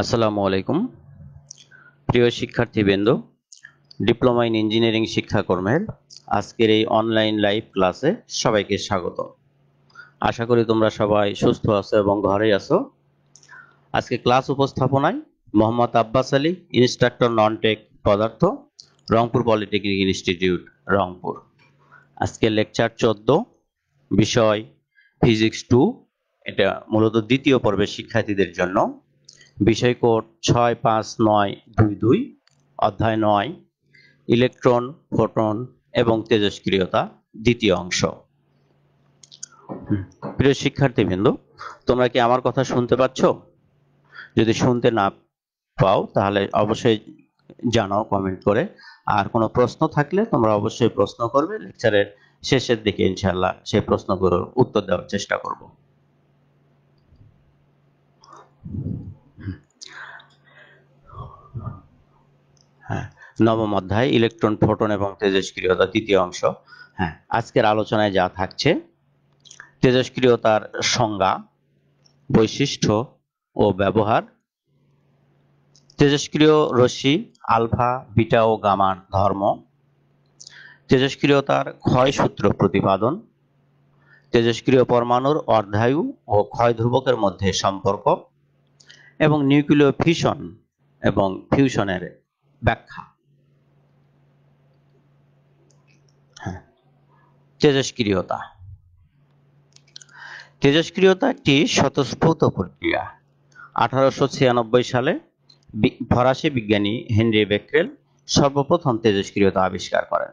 আসসালামু আলাইকুম। প্রিয় শিক্ষার্থীবৃন্দ, ডিপ্লোমা ইন ইঞ্জিনিয়ারিং শিক্ষাকর্মের আজকের এই অনলাইন লাইভ ক্লাসে সবাইকে স্বাগত। আশা করি তোমরা সবাই সুস্থ আছো এবং ঘরে আছো। আজকে ক্লাস উপস্থাপনায় Mohammad Abbas Ali, instructor non tech পদার্থ, রংপুর পলিটেকনিক ইনস্টিটিউট, রংপুর। আজকে লেকচার চোদ্দ, বিষয় ফিজিক্স টু, এটা মূলত দ্বিতীয় পর্বের শিক্ষার্থীদের জন্য। বিষয় কোড ছয় পাঁচ নয় দুই দুই, অধ্যায় নয়, ইলেকট্রন, ফোটন এবং তেজস্ক্রিয়তা দ্বিতীয় অংশ। প্রিয় শিক্ষার্থীবৃন্দ, তোমরা কি আমার কথা শুনতে পাচ্ছ? যদি শুনতে না পাও, তাহলে অবশ্যই জানাও কমেন্ট করে। আর কোনো প্রশ্ন থাকলে তোমরা অবশ্যই প্রশ্ন করবে, লেকচারের শেষের দিকে ইনশাল্লাহ সেই প্রশ্নগুলোর উত্তর দেওয়ার চেষ্টা করব। হ্যাঁ নবম অধ্যায়, ইলেকট্রন, ফোটন এবং তেজস্ক্রিয়তা তৃতীয় অংশ। হ্যাঁ আজকের আলোচনায় যা থাকছে তেজস্ক্রিয়তার সংজ্ঞা, বৈশিষ্ট্য ও ব্যবহার। তেজস্ক্রিয় রশ্মি, আলফা, বিটা ও গামার ধর্ম। তেজস্ক্রিয়তার ক্ষয়সূত্র প্রতিপাদন। তেজস্ক্রিয় পরমাণুর অর্ধায়ু ও ক্ষয় ধ্রুবকের মধ্যে সম্পর্ক। এবং নিউক্লিয় ফিশন এবং ফিউশনের ব্যাখ্যা। হ্যাঁ। তেজস্ক্রিয়তা তেজস্ক্রিয়তা একটি স্বতঃস্ফূর্ত প্রক্রিয়া। আঠারোশো ছিয়ানব্বই সালে ফরাসি বিজ্ঞানী হেনরি বেক্রেল সর্বপ্রথম তেজস্ক্রিয়তা আবিষ্কার করেন।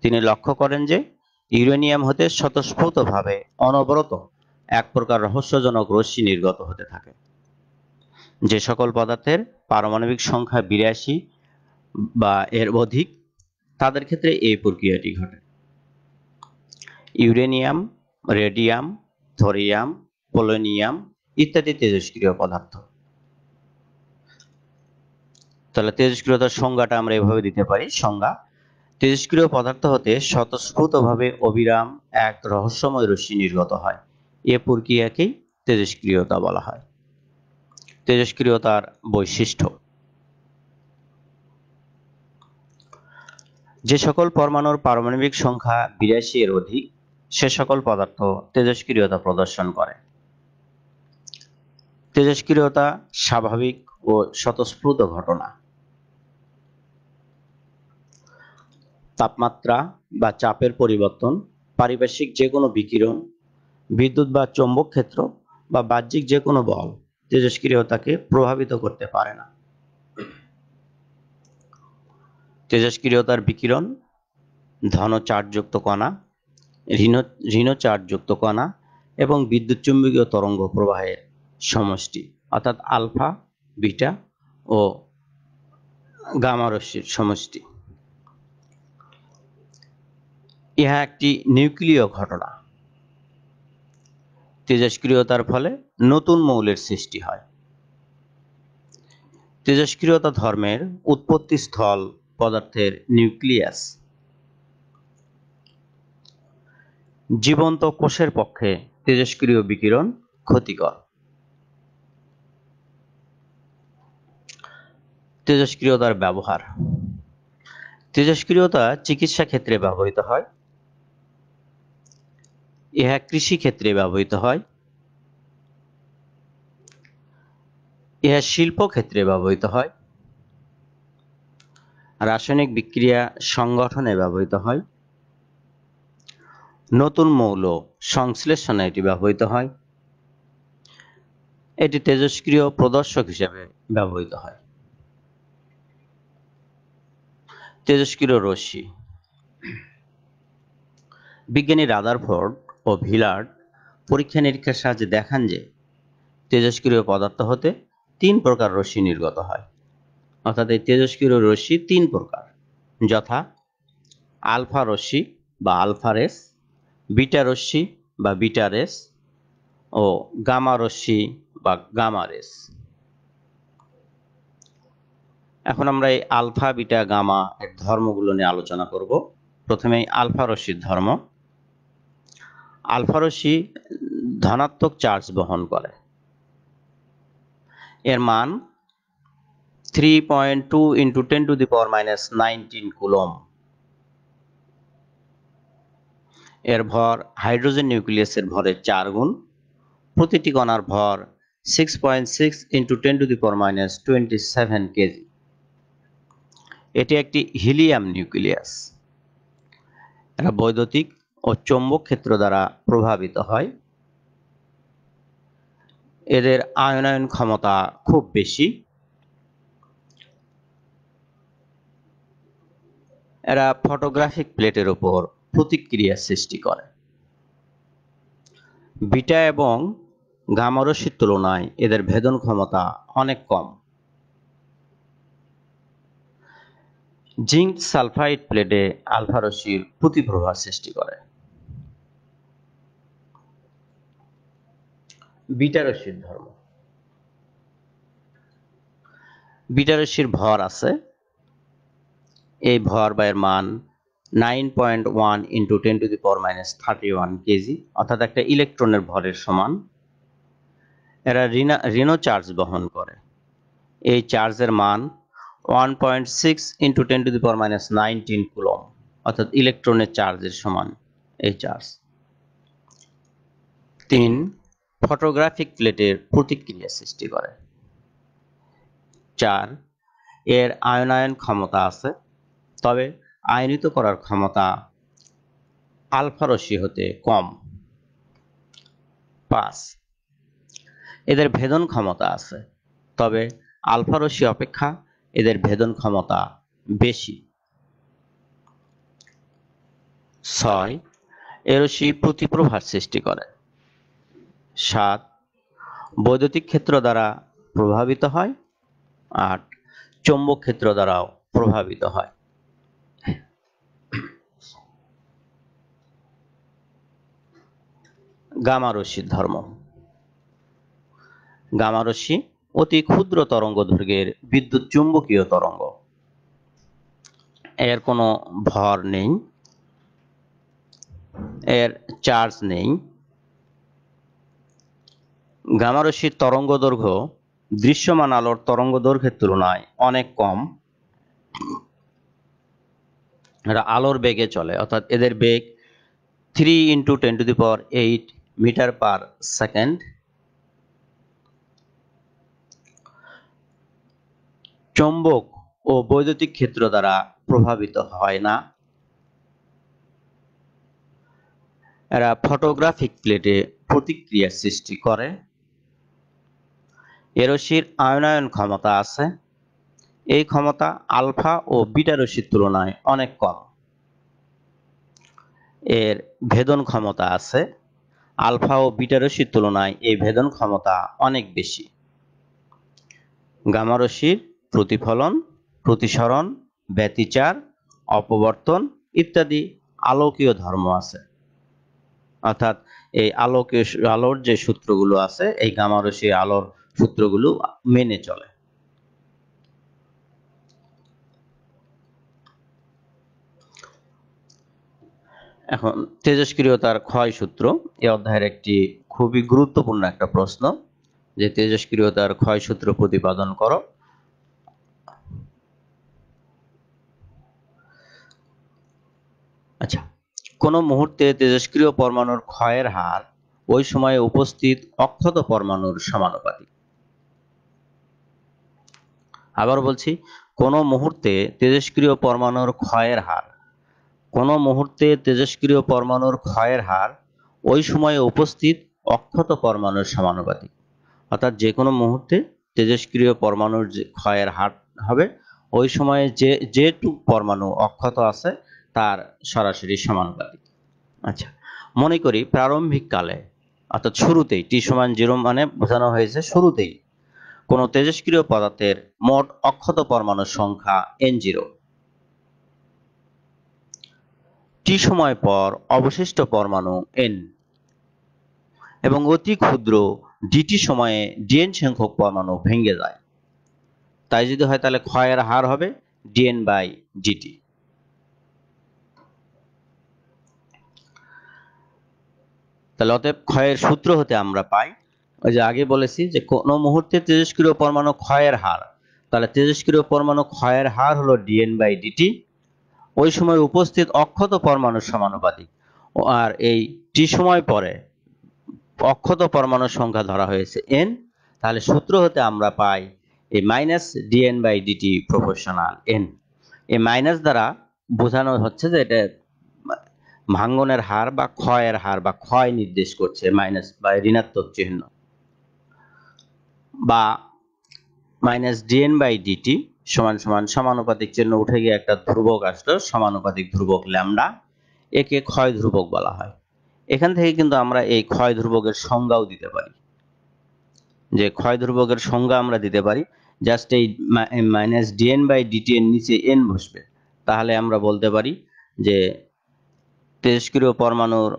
তিনি লক্ষ্য করেন যে ইউরেনিয়াম হতে স্বতঃস্ফূর্তভাবে অনবরত এক প্রকার রহস্যজনক রশ্মি নির্গত হতে থাকে। যে সকল পদার্থের পারমাণবিক সংখ্যা বিরাশি বা এর অধিক, তাদের ক্ষেত্রে এই প্রক্রিয়াটি ঘটে। ইউরেনিয়াম, রেডিয়াম, থোরিয়াম, পোলোনিয়াম ইত্যাদি তেজস্ক্রিয় পদার্থ। তাহলে তেজস্ক্রিয়তার সংজ্ঞাটা আমরা এভাবে দিতে পারি। সংজ্ঞা তেজস্ক্রিয় পদার্থ হতে স্বতঃস্ফূর্তভাবে অবিরাম এক রহস্যময় রশ্মি নির্গত হয়। এ প্রক্রিয়াকেই তেজস্ক্রিয়তা বলা হয়। তেজস্ক্রিয়তার বৈশিষ্ট্য। যে সকল পরমাণুর পারমাণবিক সংখ্যা বিরাশি এর অধিক, সে সকল পদার্থ তেজস্ক্রিয়তা প্রদর্শন করে। তেজস্ক্রিয়তা স্বাভাবিক ও স্বতঃস্ফূর্ত ঘটনা। তাপমাত্রা বা চাপের পরিবর্তন, পারিপার্শ্বিক যে কোনো বিকিরণ, বিদ্যুৎ বা চৌম্বক ক্ষেত্র বা বাহ্যিক যে কোনো বল তেজস্ক্রিয়তাকে প্রভাবিত করতে পারে না। তেজস্ক্রিয়তার বিকিরণ ধন চার্জযুক্ত কণা ঋণ ঋণ চার্জযুক্ত কণা এবং বিদ্যুৎ চুম্বকীয় তরঙ্গ প্রবাহের সমষ্টি অর্থাৎ আলফা, বিটা ও গামা রশ্মির সমষ্টি। ইহা একটি নিউক্লিয় ঘটনা। তেজস্ক্রিয়তার ফলে নতুন মৌলের সৃষ্টি হয়। তেজস্ক্রিয়তা ধর্মের উৎপত্তি স্থল পদার্থের নিউক্লিয়াস। জীবন্ত কোষের পক্ষে তেজস্ক্রিয় বিকিরণ ক্ষতিকর। তেজস্ক্রিয়তার ব্যবহার। তেজস্ক্রিয়তা চিকিৎসা ক্ষেত্রে ব্যবহৃত হয়। ইহা কৃষি ক্ষেত্রে ব্যবহৃত হয়। ইহা শিল্প ক্ষেত্রে ব্যবহৃত হয়। রাসায়নিক বিক্রিয়া সংগঠনে ব্যবহৃত হয়। নতুন মৌল সংশ্লেষণে এটি ব্যবহৃত হয়। এটি তেজস্ক্রিয় প্রদর্শক হিসেবে ব্যবহৃত হয়। তেজস্ক্রিয় রশ্মি। বিজ্ঞানী রাদারফোর্ড ও ভিলার্ড পরীক্ষা নিরীক্ষার সাহায্যে দেখান যে তেজস্ক্রিয় পদার্থ হতে তিন প্রকার রশ্মি নির্গত হয়। অর্থাৎ এই তেজস্ক্রিয় রশ্মি তিন প্রকার। যথা আলফা রশ্মি বা আলফা রেস, বিটা রশ্মি বা বিটা রেস ও গামা রশ্মি বা গামা রেস। এখন আমরা এই আলফা, বিটা, গামা এর ধর্মগুলো নিয়ে আলোচনা করব। প্রথমে আলফা রশ্মির ধর্ম। আলফা রশ্মি ধনাত্মক চার্জ বহন করে। এর মান three point two into ten to the power minus nineteen coulomb এর ভর হাইড্রোজেন নিউক্লিয়াসের ভরের চার গুণ। প্রতিটি কণার ভর six point six into ten to the power minus twenty seven kg এটি একটি হিলিয়াম নিউক্লিয়াস এরা বৈদ্যুতিক ও চৌম্বক ক্ষেত্র দ্বারা প্রভাবিত হয়। এদের আয়নায়ন ক্ষমতা খুব বেশি। এরা ফটোগ্রাফিক প্লেটের উপর প্রতিক্রিয়া সৃষ্টি করে। বিটা এবং গামারসির তুলনায় এদের ভেদন ক্ষমতা অনেক কম। জিঙ্ক সালফাইড প্লেটে আলফা রশ্মির প্রতিপ্রভা সৃষ্টি করে। বিটা রশ্মির ধর্ম। বিটা রশ্মির ভর আছে। এই ভর বা এর মান nine point one into ten to the power minus thirty one kg অর্থাৎ একটা ইলেকট্রনের ভরের সমান। এরা ঋণা ঋণ চার্জ বহন করে। এই চার্জের মান one point six into ten to the power minus nineteen coulomb, অর্থাৎ ইলেকট্রনের চার্জের সমান এই চার্জ তিন ফটোগ্রাফিক প্লেটের প্রতিক্রিয়া সৃষ্টি করে। চার, এর আয়নায়ন ক্ষমতা আছে, তবে আয়নিত করার ক্ষমতা আলফা রশ্মি হতে কম। পাঁচ, এদের ভেদন ক্ষমতা আছে, তবে আলফা রশ্মি অপেক্ষা এদের ভেদন ক্ষমতা বেশি। ছয় এ রশ্মি প্রতিপ্রভার সৃষ্টি করে। সাত, বৈদ্যুতিক ক্ষেত্র দ্বারা প্রভাবিত হয়। আট, চৌম্বক ক্ষেত্র দ্বারাও প্রভাবিত হয়। গামা রশ্মির ধর্ম। গামা অতি ক্ষুদ্র তরঙ্গ দৈর্ঘ্যের বিদ্যুৎ চুম্বকীয় তরঙ্গ। এর কোনো ভর নেই। এর চার্জ নেই। গামা রশ্মির তরঙ্গ দৈর্ঘ্য দৃশ্যমান আলোর তরঙ্গ দৈর্ঘ্যের তুলনায় অনেক কম। এরা আলোর বেগে চলে, অর্থাৎ এদের বেগ three into ten to the power eight metre per second চৌম্বক ও বৈদ্যুতিক ক্ষেত্র দ্বারা প্রভাবিত হয় না। এরা ফটোগ্রাফিক প্লেটে প্রতিক্রিয়া সৃষ্টি করে। এরশির আয়নায়ন ক্ষমতা আছে। এই ক্ষমতা আলফা ও বিটা রশ্মির তুলনায় অনেক কম। এর ভেদন ক্ষমতা আছে। আলফা ও বিটা রশ্মির তুলনায় এই ভেদন ক্ষমতা অনেক বেশি। গামা রশ্মির প্রতিফলন, প্রতিসরণ, ব্যতিচার, অপবর্তন ইত্যাদি আলোকীয় ধর্ম আছে। অর্থাৎ এই আলোকীয় আলোর যে সূত্রগুলো আছে। এই গামা রশ্মি আলোর সূত্রগুলো মেনে চলে। এখন তেজস্ক্রিয়তার ক্ষয় সূত্র এই অধ্যায়ের একটি খুবই গুরুত্বপূর্ণ একটা প্রশ্ন, যে তেজস্ক্রিয়তার ক্ষয় সূত্র প্রতিপাদন করো। আচ্ছা কোন মুহূর্তে তেজস্ক্রিয় পরমাণুর ক্ষয়ের হার ওই সময়ে উপস্থিত অক্ষত পরমাণুর সমানুপাতিক? আবার বলছি, কোনো মুহূর্তে তেজস্ক্রিয় পরমাণুর ক্ষয়ের হার, কোনো মুহূর্তে তেজস্ক্রিয় পরমাণুর ক্ষয়ের হার ওই সময়ে উপস্থিত অক্ষত পরমাণুর সমানুপাতিক। অর্থাৎ যে কোনো মুহূর্তে তেজস্ক্রিয় পরমাণুর ক্ষয়ের হার হবে, ওই সময়ে যে, যেটুক পরমাণু অক্ষত আছে তার সরাসরি সমানুপাতিক। আচ্ছা মনে করি প্রারম্ভিক কালে, অর্থাৎ শুরুতেই, টি সমান জিরো মানে বোঝানো হয়েছে শুরুতেই কোনো তেজস্ক্রিয় পদার্থের মোট অক্ষত পরমাণুর সংখ্যা এন জিরো টি সময় পর অবশিষ্ট পরমাণু এন এবং অতি ক্ষুদ্র ডিটি সময়ে ডিএন সংখ্যক পরমাণু ভেঙে যায়। তাই যদি হয় তাহলে ক্ষয়ের হার হবে ডিএন বাই ডিটি তাহলে অতএব ক্ষয়ের সূত্র হতে আমরা পাই ওই যে আগে বলেছি যে কোনো মুহূর্তে তেজস্ক্রিয় পরমাণু ক্ষয়ের হার, তাহলে তেজস্ক্রিয় পরমাণু ক্ষয়ের হার হলো ডিএন বাই ডিটি ওই সময় উপস্থিত অক্ষত পরমাণুর সমানুপাতিক। আর এই টি সময় পরে অক্ষত পরমাণুর সংখ্যা ধরা হয়েছে এন তাহলে সূত্র হতে আমরা পাই এই minus D N by D T proportional N এই মাইনাস দ্বারা বোঝানো হচ্ছে যে এটা ভাঙ্গনের হার বা ক্ষয়ের হার বা ক্ষয় নির্দেশ করছে মাইনাস বা ঋণাত্মক চিহ্ন। বা মাইনাস ডিএন বাই ডিটি সমান সমান সমানুপাতিক চিহ্ন উঠে গিয়ে একটা ধ্রুবক আসলো, সমানুপাতিক ধ্রুবক ল্যামডা। একে ক্ষয় ধ্রুবক বলা হয়। এখান থেকে কিন্তু আমরা এই ক্ষয় ধ্রুবকের সংজ্ঞাও দিতে পারি। যে ক্ষয় ধ্রুবকের সংজ্ঞা আমরা দিতে পারি জাস্ট এই মাইনাস ডিএন বাই ডিটি এর নিচে এন বসবে। তাহলে আমরা বলতে পারি যে তেজস্ক্রিয় পরমাণুর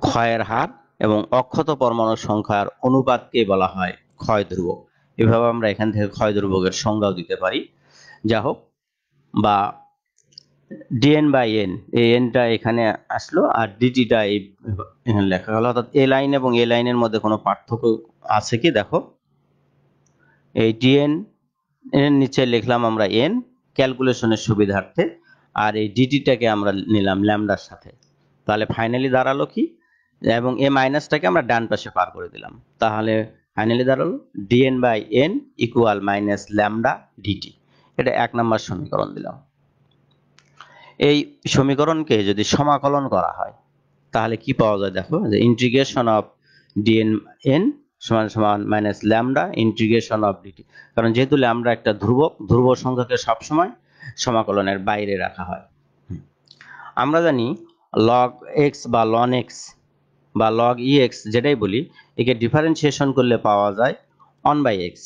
ক্ষয়ের হার এবং অক্ষত পরমাণুর সংখ্যার অনুপাতকে বলা হয় ক্ষয় ধ্রুবক এভাবে আমরা এখান থেকে ক্ষয় ধ্রুবকের সংজ্ঞাও দিতে পারি। যা হোক, বা ডিএন বাই এন এই এনটা এখানে আসলো আর ডিটিটা এই এখানে লেখা হলো অর্থাৎ এ লাইন এবং এ লাইনের মধ্যে কোনো পার্থক্য আছে কি? দেখো, এই ডিএন এর নিচে লিখলাম আমরা এন ক্যালকুলেশনের সুবিধার্থে, আর এই ডিটিটাকে আমরা নিলাম ল্যামডার সাথে। তাহলে ফাইনালি দাঁড়াল কি? এবং এ মাইনাসটাকে আমরা ডান পাশে পার করে দিলাম। তাহলে ফাইনালি দাঁড়াল D N by N equal minus lambda D T এটা এক নম্বর সমীকরণ দিলাম। এই সমীকরণকে যদি সমাকলন করা হয়, তাহলে কি পাওয়া যায় দেখো? যে ইন্টিগ্রেশন অফ ডিএন এন সমান সমান minus lambda integration of D T কারণ যেহেতু ল্যামডা একটা ধ্রুবক ধ্রুব সংখ্যাকে সবসময় সমাকলনের বাইরে রাখা হয়। আমরা জানি লগ এক্স বা লন এক্স বা লগ ই এক্স যেটাই বলি, একে ডিফারেন্সিয়েশন করলে পাওয়া যায় অন বাই এক্স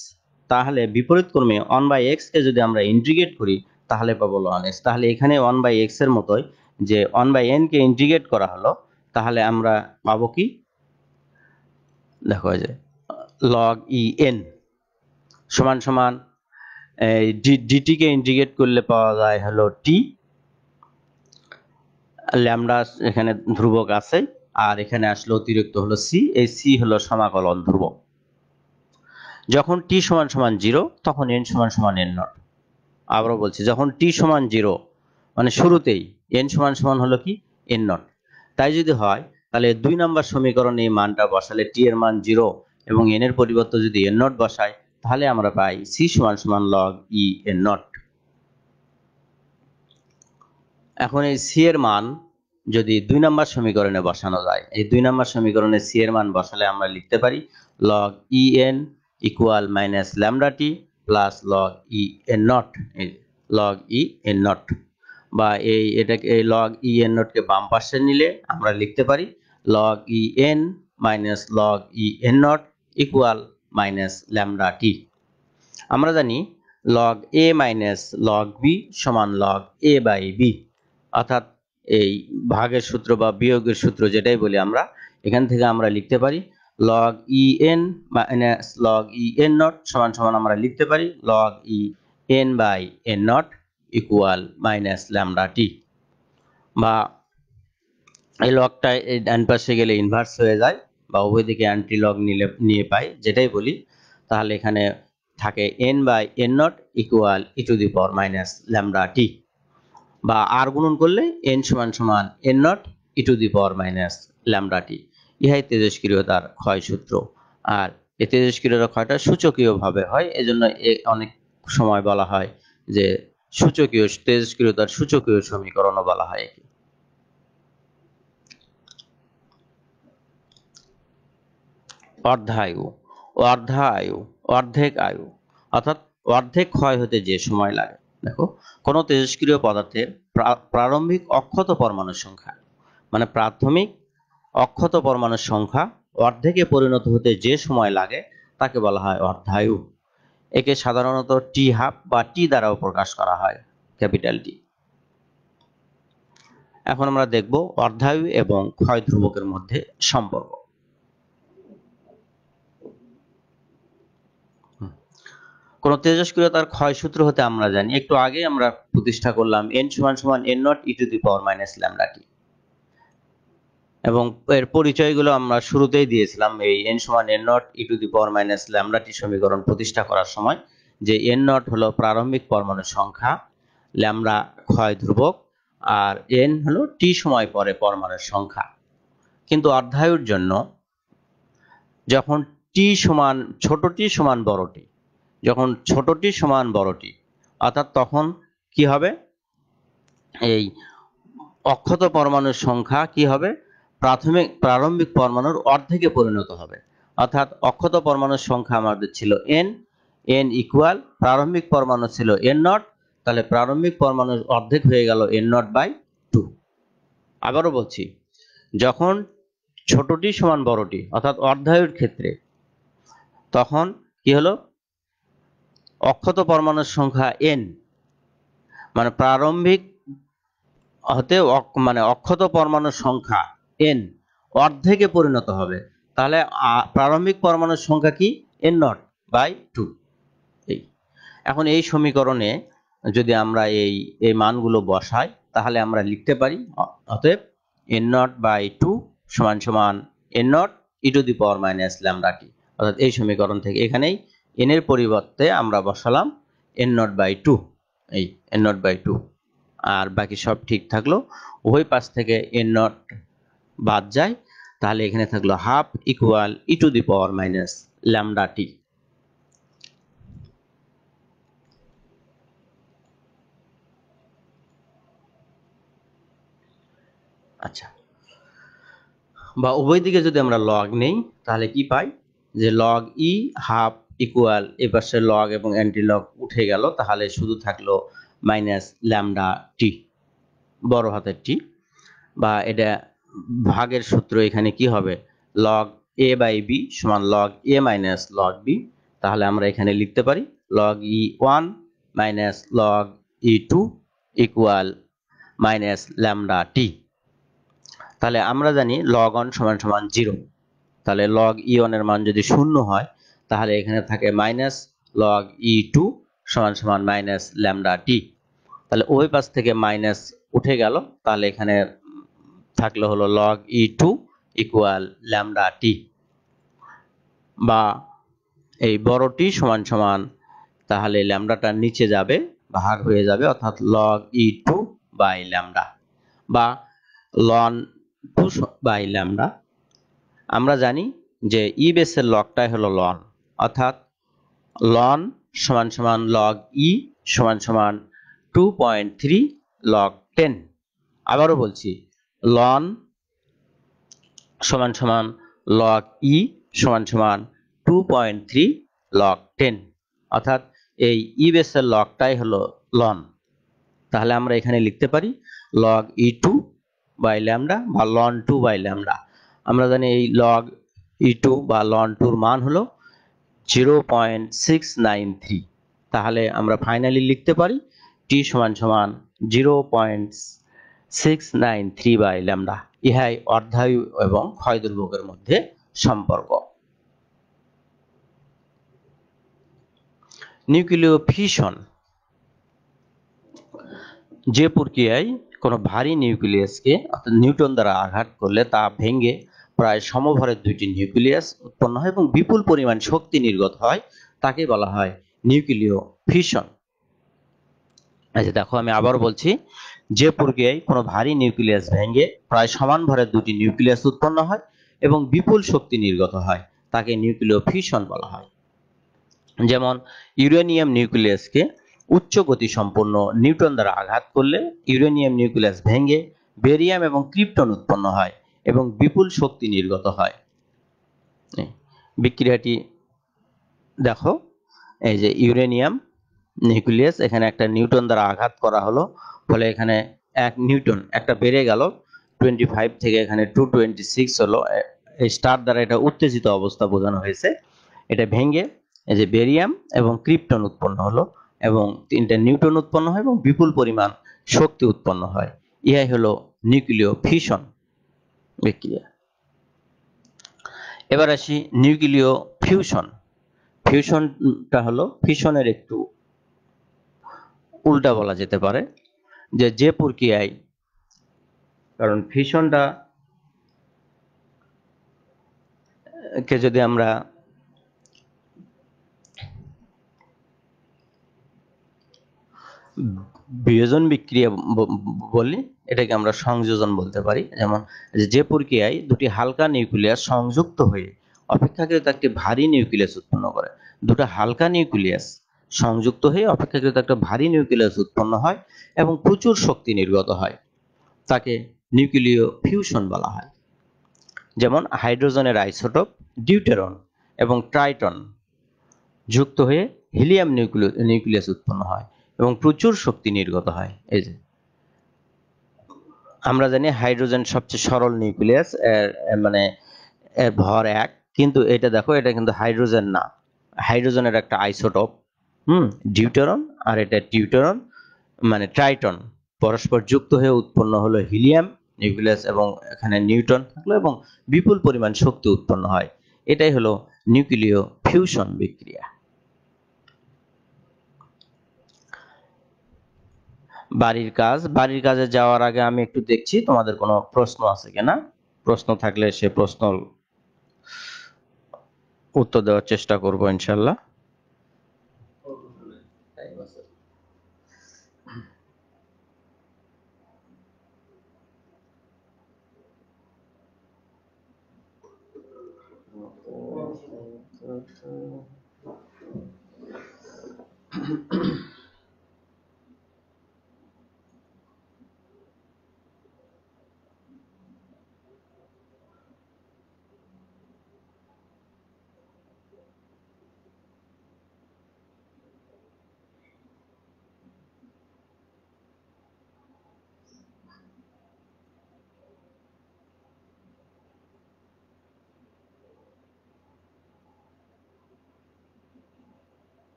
তাহলে বিপরীত ক্রমে অন বাই এক্সকে যদি আমরা ইন্টিগ্রেট করি, তাহলে পাবো লন এক্স তাহলে এখানে ওয়ান বাই এক্সের মতোই যে ওয়ান বাই এন কে ইন্টিগ্রেট করা হলো, তাহলে আমরা পাবো কি? দেখো যে লগ ই এন সমান সমান ডিটি কে ইন্টিগ্রেট করলে পাওয়া যায় হলো টি ল্যামডা এখানে ধ্রুবক আছে। আর এখানে আসলে অতিরিক্ত হলো সি এই সি হলো সমাকলন ধ্রুবক যখন টি সমান সমান জিরো তখন এন সমান সমান এন নট আবারও বলছি, যখন টি সমান জিরো মানে শুরুতেই এন সমান সমান হলো কি? এন নট তাই যদি হয়, তাহলে দুই নম্বর সমীকরণে এই মানটা বসালে টি এর মান জিরো এবং এন এর পরিবর্তে যদি এন নট বসাই, তাহলে আমরা পাই সি সমান সমান লগ ই এন নট এখন এই সি এর মান যদি দুই নম্বর সমীকরণে বসানো যায়, এই দুই নম্বর সমীকরণে সি এর মান বসালে আমরা লিখতে পারি log E N equal minus lambda T plus log E N not log E N not বা এই এটাকে, এই লগ ই এন নটকে বাম পাশে নিলে আমরা লিখতে পারি log E N minus log E N not equal minus lambda T আমরা জানি log A minus log B সমান লগ এ বাই বি অর্থাৎ এই ভাগের সূত্র বা বিয়োগের সূত্র যেটাই বলি আমরা, এখান থেকে আমরা লিখতে পারি log E N minus log E N not সমান সমান আমরা লিখতে পারি log E N by N not equal minus lambda T বা এই লগটা এই ডান পাশে গেলে ইনভার্স হয়ে যায় বা উভয় দিকে অ্যান্টি লগ নিলে, নিয়ে পাই, যেটাই বলি, তাহলে এখানে থাকে N by N not equal E to the power minus lambda T বা আর গুণন করলে এন সমান সমান N not E to the power minus lambda T ইহাই তেজস্ক্রিয়তার ক্ষয় সূত্র আর এই তেজস্ক্রিয়তার ক্ষয়টা সূচকীয়ভাবে হয়, এজন্য অনেক সময় বলা হয় যে সূচকীয় তেজস্ক্রিয়তার সূচকীয় সমীকরণও বলা হয় একে। অর্ধায়ু অর্ধায়ু, অর্ধেক আয়ু, অর্থাৎ অর্ধেক ক্ষয় হতে যে সময় লাগে। দেখো, কোনো তেজস্ক্রিয় পদার্থের প্রারম্ভিক অক্ষত পরমাণুর সংখ্যা মানে প্রাথমিক অক্ষত পরমাণুর সংখ্যা অর্ধেকে পরিণত হতে যে সময় লাগে, তাকে বলা হয় অর্ধায়ু। একে সাধারণত টি হাফ বা টি দ্বারাও প্রকাশ করা হয়, ক্যাপিটাল টি এখন আমরা দেখব অর্ধায়ু এবং ক্ষয় ধ্রুবকের মধ্যে সম্পর্ক। কোন তেজস্ক্রিয়তার ক্ষয় সূত্র হতে আমরা জানি। একটু আগে আমরা প্রতিষ্ঠা করলাম এন সমান সমান N not E to the power minus lambda T এবং এর পরিচয়গুলো আমরা শুরুতেই দিয়েছিলাম এই এন সমান N not E to the power minus lambda T সমীকরণ প্রতিষ্ঠা করার সময় যে এন নট হলো প্রারম্ভিক পরমাণুর সংখ্যা ল্যামডা ক্ষয় ধ্রুবক, আর এন হলো টি সময় পরে পরমাণুর সংখ্যা। কিন্তু অর্ধায়ুর জন্য যখন টি সমান, ছোট টি সমান বড় টি যখন ছোট টি সমান বড়টি, অর্থাৎ তখন কি হবে? এই অক্ষত পরমাণুর সংখ্যা কি হবে? প্রাথমিক, প্রারম্ভিক পরমাণুর অর্ধেকে পরিণত হবে। অর্থাৎ অক্ষত পরমাণুর সংখ্যা আমাদের ছিল এন এন ইকুয়াল প্রারম্ভিক পরমাণু ছিল এন নট তাহলে প্রারম্ভিক পরমাণুর অর্ধেক হয়ে গেল এন নট বাই টু আবারও বলছি, যখন ছোটটি সমান বড়টি, অর্থাৎ অর্ধায়ুর ক্ষেত্রে, তখন কি হলো? অক্ষত পরমাণুর সংখ্যা এন মানে প্রারম্ভিক হতে মানে অক্ষত পরমাণুর সংখ্যা এন অর্ধেকে পরিণত হবে। তাহলে প্রারম্ভিক পরমাণুর সংখ্যা কি? এন নট বাই টু এই। এখন এই সমীকরণে যদি আমরা এই এই মানগুলো বসাই, তাহলে আমরা লিখতে পারি অতএব এন নট বাই টু সমান সমান N not E to the power minus lambda T অর্থাৎ এই সমীকরণ থেকে এখানেই এন এর পরিবর্তে আমরা বসালাম এন নট বাই টু এই এন নট বাই টু আর বাকি সব ঠিক থাকল। উভয় পাশ থেকে এন নট বাদ যায়, তাহলে এখানে থাকল half equal E to the power minus lambda T আচ্ছা বা উভয় দিকে যদি আমরা লগ নেই, তাহলে কি পাই? যে লগ ই হাফ ইকুয়াল এ পাশে লগ এবং অ্যান্টি লগ উঠে গেল, তাহলে শুধু থাকল মাইনাস ল্যামডা টি বড় হাতের টি বা এটা ভাগের সূত্র এখানে কি হবে? লগ এ বাই বি সমান log A minus log B তাহলে আমরা এখানে লিখতে পারি log E one minus log E two equal minus lambda T তাহলে আমরা জানি লগ অন সমান সমান জিরো তাহলে লগ ই এর মান যদি শূন্য হয় তাহলে এখানে থাকে মাইনাস লগ ই টু সমান সমান মাইনাস ল্যামডা টি তাহলে ওই পাশ থেকে মাইনাস উঠে গেল, তাহলে এখানে থাকল হলো log E two equal lambda T বা এই বড় টি সমান সমান, তাহলে ল্যামডাটা নিচে যাবে, ভাগ হয়ে যাবে, অর্থাৎ log e two by lambda বা লন টু বাই ল্যামডা আমরা জানি যে ই বেসের লগটাই হলো লন অর্থাৎ লন সমান সমান লগ ই সমান সমান two point three log ten আবারও বলছি লন সমান সমান লগ ই সমান সমান two point three log ten অর্থাৎ এই ই বেসের লগটাই হলো লন তাহলে আমরা এখানে লিখতে পারি log e two by lambda বা লন টু বাই ল্যামডা আমরা জানি এই লগ ই টু বা লন টুর মান হলো জিরো তাহলে আমরা ফাইনালি লিখতে পারি টি সমান সমান জিরো বাই ল্যামডা। ইহাই অর্ধায়ু এবং ক্ষয় দুর্ভোগের মধ্যে সম্পর্ক। নিউক্লিয় ফিশন যে প্রক্রিয়ায় কোনো ভারী নিউক্লিয়াসকে অর্থাৎ নিউটন দ্বারা আঘাত করলে তা ভেঙে প্রায় সমভরের দুইটি নিউক্লিয়াস উৎপন্ন হয় এবং বিপুল পরিমাণ শক্তি নির্গত হয়, তাকে বলা হয় নিউক্লিয় ফিশন আচ্ছা দেখো, আমি আবার বলছি, যে প্রক্রিয়ায় কোনো ভারী নিউক্লিয়াস ভেঙে প্রায় সমান ভরের দুটি নিউক্লিয়াস উৎপন্ন হয় এবং বিপুল শক্তি নির্গত হয়, তাকে নিউক্লিয় ফিশন বলা হয়। যেমন, ইউরেনিয়াম নিউক্লিয়াসকে উচ্চ গতি সম্পন্ন নিউটন দ্বারা আঘাত করলে ইউরেনিয়াম নিউক্লিয়াস ভেঙে বেরিয়াম এবং ক্রিপ্টন উৎপন্ন হয়। এবং বিপুল শক্তি নির্গত হয়। বিক্রিয়াটি দেখো, এই যে ইউরেনিয়াম নিউক্লিয়াস, এখানে একটা নিউটন দ্বারা আঘাত করা হলো, ফলে এখানে এক নিউটন, একটা বেড়ে গেল টোয়েন্টি ফাইভ থেকে এখানে টু টোয়েন্টি সিক্স হলো এই স্টার দ্বারা এটা উত্তেজিত অবস্থা বোঝানো হয়েছে। এটা ভেঙে এই যে বেরিয়াম এবং ক্রিপ্টন উৎপন্ন হলো এবং তিনটা নিউটন উৎপন্ন হয় এবং বিপুল পরিমাণ শক্তি উৎপন্ন হয়। ইহাই হলো নিউক্লিয় ফিশন বিক্রিয়া এবার আসি নিউক্লিয় ফিউশন। ফিউশনটা হলো ফিশনের একটু উল্টা বলা যেতে পারে, যে যে প্রক্রিয়ায়, কারণ ফিশনটা কে যদি আমরা বিয়োজন বিক্রিয়া বলি এটাকে আমরা সংযোজন বলতে পারি। যেমন যে প্রক্রিয়ায় দুটি হালকা নিউক্লিয়াস সংযুক্ত হয়ে অপেক্ষাকৃত একটি ভারী নিউক্লিয়াস উৎপন্ন করে। দুটো হালকা নিউক্লিয়াস সংযুক্ত হয়ে অপেক্ষাকৃত একটা ভারী নিউক্লিয়াস উৎপন্ন হয় এবং প্রচুর শক্তি নির্গত হয়। তাকে নিউক্লিয় ফিউশন বলা হয়। যেমন হাইড্রোজেনের আইসোটোপ ডিউটেরন এবং ট্রাইটন যুক্ত হয়ে হিলিয়াম নিউক্লিয়াস উৎপন্ন হয় এবং প্রচুর শক্তি নির্গত হয়। এই যে আমরা জানি হাইড্রোজেন সবচেয়ে সরল নিউক্লিয়াস, এর মানে এর ভর এক। কিন্তু এটা দেখো, এটা কিন্তু হাইড্রোজেন না। হাইড্রোজেনের একটা আইসোটোপ, হুম ডিউটেরন আর এটা টিউটেরন মানে ট্রাইটন। পরস্পর যুক্ত হয়ে উৎপন্ন হলো হিলিয়াম নিউক্লিয়াস এবং এখানে নিউটন থাকল এবং বিপুল পরিমাণ শক্তি উৎপন্ন হয়। এটাই হলো নিউক্লিয় ফিউশন বিক্রিয়া। বাড়ির কাজ বাড়ির কাজে যাওয়ার আগে আমি একটু দেখছি তোমাদের কোনো প্রশ্ন আছে কিনা প্রশ্ন থাকলে সে প্রশ্ন উত্তর দেওয়ার চেষ্টা করব ইনশাল্লাহ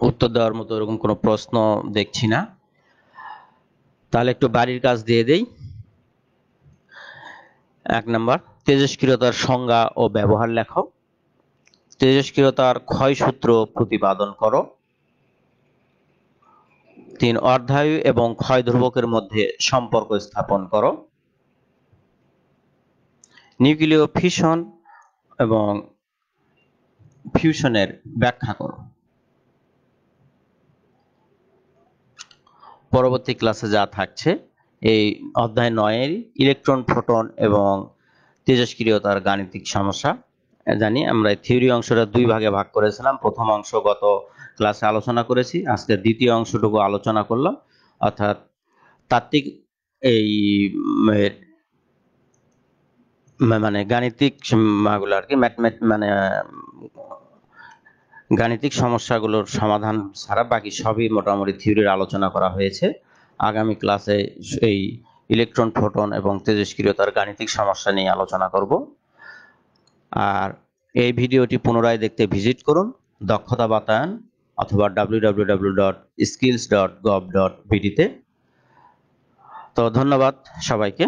উত্তর দেওয়ার মতো এরকম কোনো প্রশ্ন দেখছি না। তাহলে একটু বাড়ির কাজ দিয়ে দেই। এক নাম্বার, তেজস্ক্রিয়তার সংজ্ঞা ও ব্যবহার লেখো। তেজস্ক্রিয়তার ক্ষয়সূত্র প্রতিপাদন করো। তিন, অর্ধায়ু এবং ক্ষয় ধ্রুবকের মধ্যে সম্পর্ক স্থাপন করো। নিউক্লিয় ফিশন এবং ফিউশনের ব্যাখ্যা করো। পরবর্তী ক্লাসে যা থাকছে, এই অধ্যায় নয়ের ইলেকট্রন ফোটন এবং তেজস্ক্রিয়তার গাণিতিক সমস্যা জানি আমরা থিওরি অংশটা দুই ভাগে ভাগ করেছিলাম। প্রথম অংশ গত ক্লাসে আলোচনা করেছি, আজকে দ্বিতীয় অংশটুকু আলোচনা করলাম। অর্থাৎ তাত্ত্বিক এই মানে গাণিতিক আর কি, ম্যাথমেট মানে গাণিতিক সমস্যাগুলোর সমাধান ছাড়া বাকি সবই মোটামুটি থিওরির আলোচনা করা হয়েছে। আগামী ক্লাসে এই ইলেকট্রন, ফোটন এবং তেজস্ক্রিয়তার গাণিতিক সমস্যা নিয়ে আলোচনা করব। আর এই ভিডিওটি পুনরায় দেখতে ভিজিট করুন, দক্ষতা বাতায়ন অথবা www.skills.gov.bd তে। তো ধন্যবাদ সবাইকে।